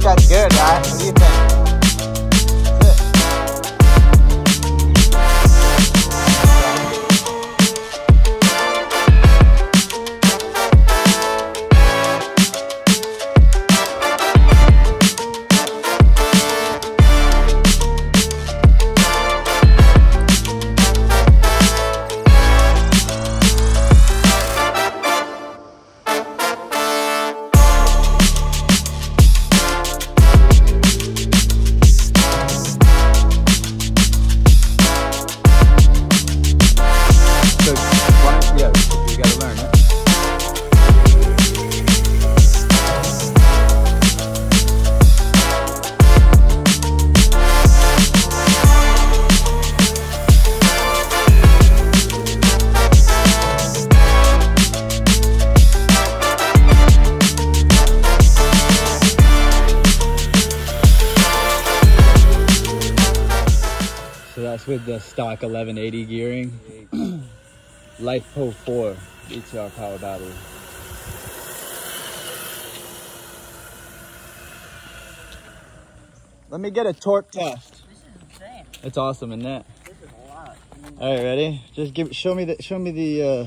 That's good, right? With the stock 1180 gearing. LifePro 4 HR power battery. Let me get a torque test. This is insane. It's awesome, isn't it? This is a lot. I mean, All right, ready? Just give, show me the, show me the, uh,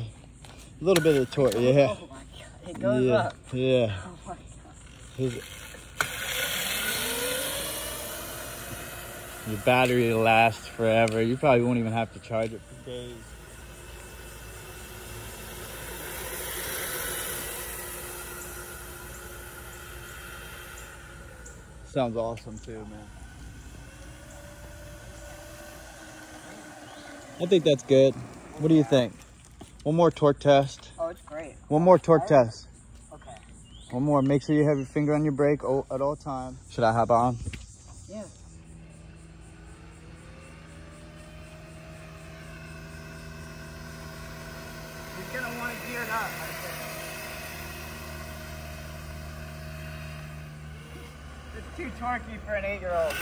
little bit of the torque. Yeah, Oh my god. It goes yeah, up. yeah. Oh my god. Your battery will last forever. You probably won't even have to charge it for days. Sounds awesome too, man. I think that's good. What do you think? One more torque test. Oh, it's great. One more torque test. Okay. One more. Make sure you have your finger on your brake at all times. Should I hop on? Gonna want to gear it up. I think. It's too torquey for an eight-year-old,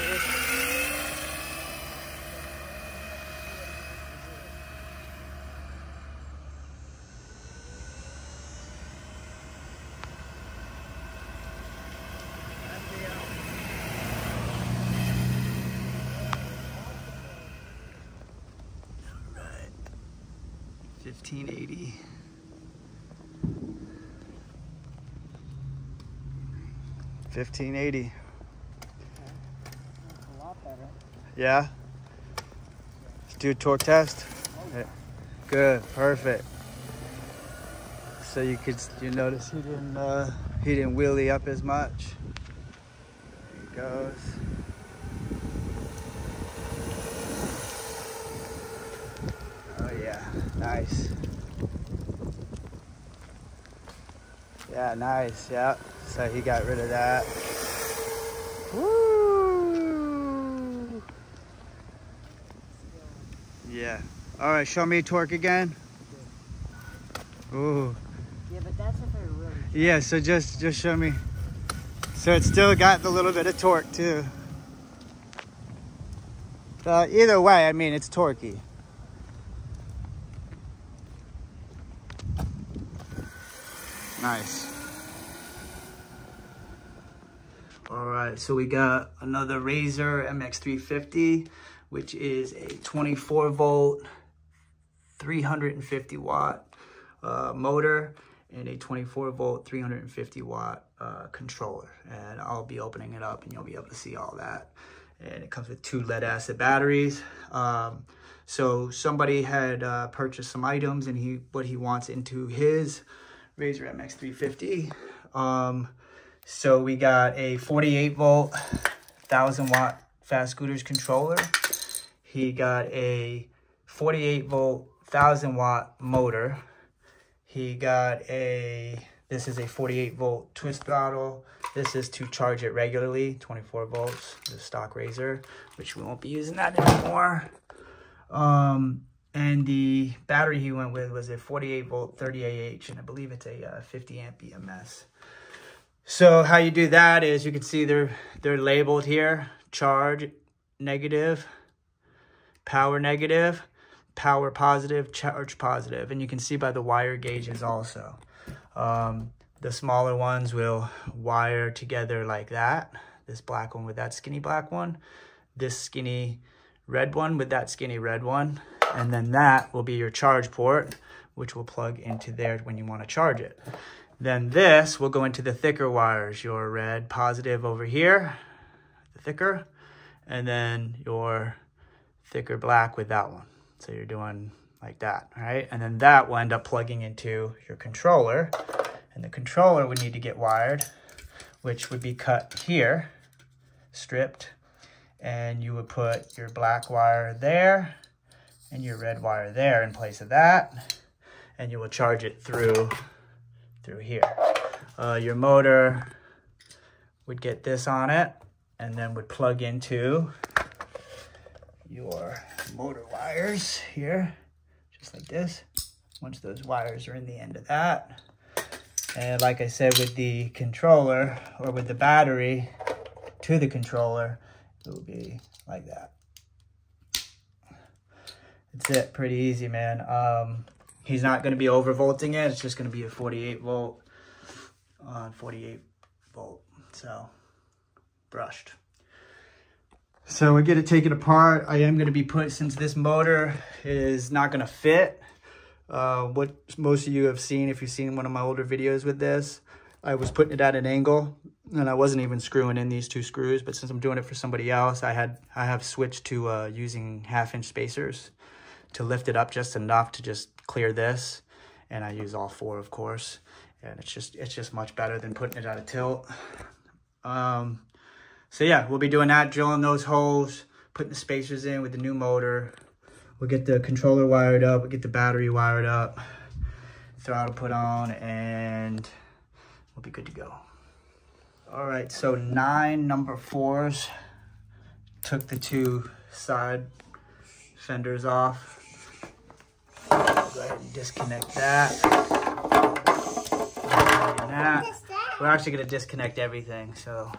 dude. Fifteen eighty. Yeah. Let's do a torque test. Good. Perfect. So you could you notice he didn't uh, he didn't wheelie up as much. There he goes. Oh yeah, nice. Yeah, nice. Yeah. So he got rid of that. Woo! Yeah. All right, show me torque again. Ooh. Yeah, but that's if it really. Yeah, so just just show me. So it's still got the little bit of torque too. Uh, either way, I mean it's torquey. Nice. All right, so we got another Razor MX350, which is a 24 volt, 350 watt uh, motor and a 24 volt 350 watt uh, controller. And I'll be opening it up and you'll be able to see all that. And it comes with two lead acid batteries. Um, so somebody had uh, purchased some items and he what he wants into his Razor MX 350 um, so we got a 48 volt 1000 watt fast scooters controller he got a 48 volt 1000 watt motor He got a, this is a 48 volt twist throttle. This is to charge it regularly, 24 volts, the stock razor, which we won't be using that anymore. Um, and the battery he went with was a 48 volt 30 AH, and I believe it's a uh, 50 amp BMS. So how you do that is you can see they're they're labeled here: charge negative, power negative, power positive, charge positive. positive, and you can see by the wire gauges also. Um, the smaller ones will wire together like that. This black one with that skinny black one. This skinny red one with that skinny red one. And then that will be your charge port, which will plug into there when you want to charge it. Then this will go into the thicker wires, your red positive over here, the thicker, and then your thicker black with that one. So you're doing like that, right? And then that will end up plugging into your controller. And the controller would need to get wired, which would be cut here, stripped. And you would put your black wire there and your red wire there in place of that. And you will charge it through, through here. Uh, your motor would get this on it and then would plug into your motor wires here, just like this. Once those wires are in the end of that. And like I said, with the controller or with the battery to the controller, it will be like that. That's it, pretty easy, man. Um, he's not going to be overvolting it. It's just going to be a 48 volt on 48 volt. So, brushed. So we get it taken apart. I am going to be put, since this motor is not going to fit, uh, what most of you have seen, if you've seen one of my older videos with this, I was putting it at an angle and I wasn't even screwing in these two screws, but since I'm doing it for somebody else, I had I have switched to uh, using half inch spacers to lift it up just enough to just clear this. And I use all four, of course. And it's just, it's just much better than putting it at a tilt. Um, so yeah, we'll be doing that, drilling those holes, putting the spacers in with the new motor. We'll get the controller wired up, we'll get the battery wired up, throttle put on, and we'll be good to go. All right, so nine number fours. Took the two side fenders off. Go ahead and disconnect that. that. We're actually gonna disconnect everything, so.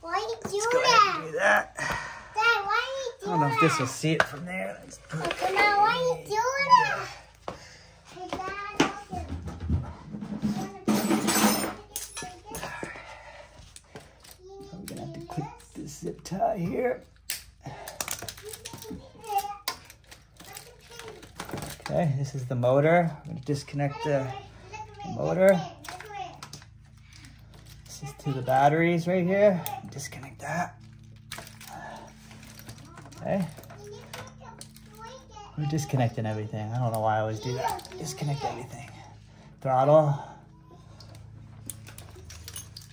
Why did you ahead and do that. Dad, why I don't know if this will see it from there. Let's put it on, why you doing that? Hey, Dad, gonna have to clip this zip tie here. Okay, this is the motor. I'm gonna disconnect the motor. This is to the batteries right here. Disconnect that. Okay, we're disconnecting everything. I don't know why I always do that. Disconnect everything. Throttle.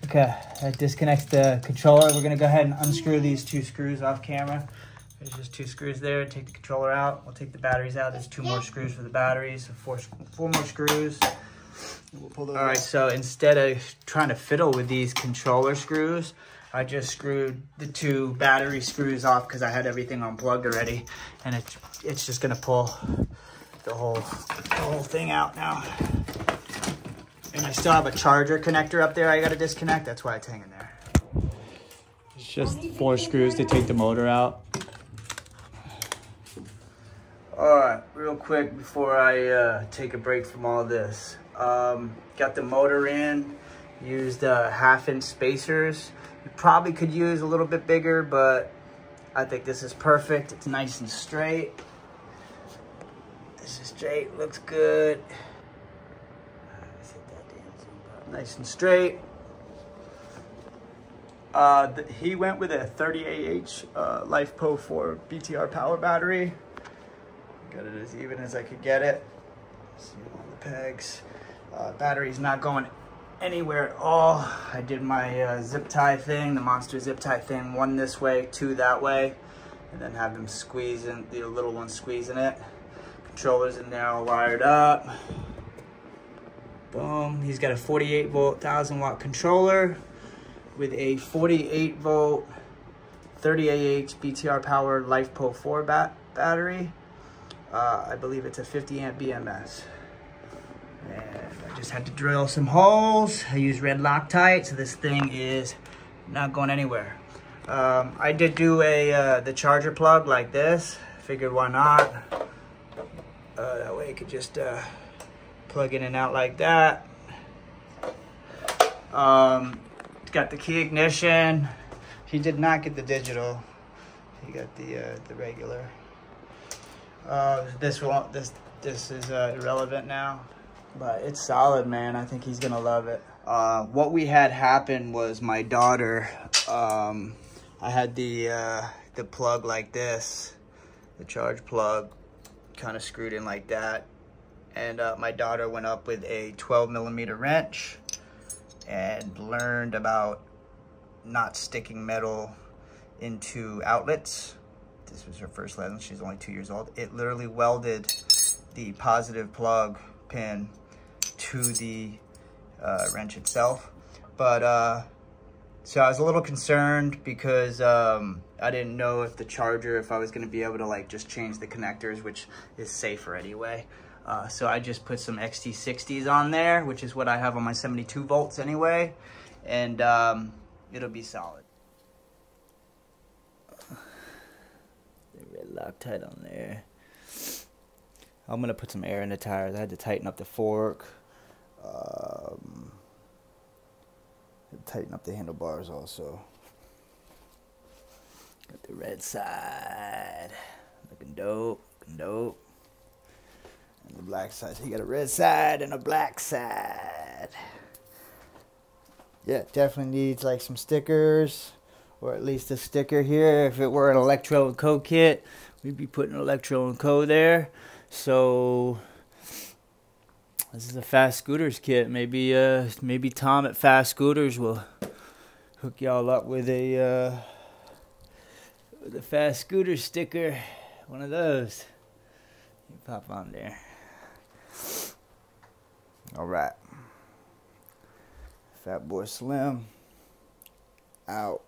Okay, that disconnects the controller. We're gonna go ahead and unscrew these two screws off camera. There's just two screws there. Take the controller out. We'll take the batteries out. There's two more screws for the batteries. So four, four more screws. We'll pull those All right, so instead of trying to fiddle with these controller screws, I just screwed the two battery screws off because I had everything unplugged already. And it, it's just gonna pull the whole, the whole thing out now. And I still have a charger connector up there I gotta disconnect. That's why it's hanging there. It's just four screws to take the motor out. All right, real quick before I uh, take a break from all this. Um, got the motor in, used uh, half inch spacers. You probably could use a little bit bigger, but I think this is perfect. It's nice and straight. This is straight, looks good. Nice and straight. Uh, he went with a 30AH uh, LifePo 4 BTR power battery. Got it as even as I could get it. See all the pegs. Uh, battery's not going anywhere at all. I did my uh, zip tie thing, the monster zip tie thing, one this way, two that way, and then have them squeezing, the little one squeezing it. Controllers in there all wired up. Boom. He's got a 48 volt 1000 watt controller with a 48 volt 30 AH BTR power LifePo 4 bat battery. Uh, I believe it's a 50 amp BMS. And I just had to drill some holes. I use red Loctite, so this thing is not going anywhere. Um, I did do a uh, the charger plug like this. Figured why not. Uh, that way it could just uh, plug in and out like that. Um, got the key ignition. He did not get the digital. He got the uh, the regular. Uh, this will this this is uh, irrelevant now, but it's solid, man. I think he's gonna love it. Uh, what we had happen was my daughter. Um, I had the uh, the plug like this, the charge plug, kind of screwed in like that, and uh, my daughter went up with a 12 millimeter wrench and learned about not sticking metal into outlets this was her first lesson. She's only two years old. It literally welded the positive plug pin to the uh, wrench itself. But uh, so I was a little concerned because um, I didn't know if the charger, if I was gonna be able to like just change the connectors, which is safer anyway. Uh, so I just put some XT60s on there, which is what I have on my 72 volts anyway. And um, it'll be solid. Loctite on there. I'm gonna put some air in the tires. I had to tighten up the fork. Um, tighten up the handlebars also. Got the red side. Looking dope. Looking dope. And the black side. So you got a red side and a black side. Yeah, definitely needs like some stickers or at least a sticker here. If it were an Electro & Co kit, we'd be putting Electro & Co there. So this is a Fast Scooters kit. Maybe uh, maybe Tom at Fast Scooters will hook y'all up with a uh, with a Fast Scooter sticker. One of those. You pop on there. All right. Fat Boy Slim out.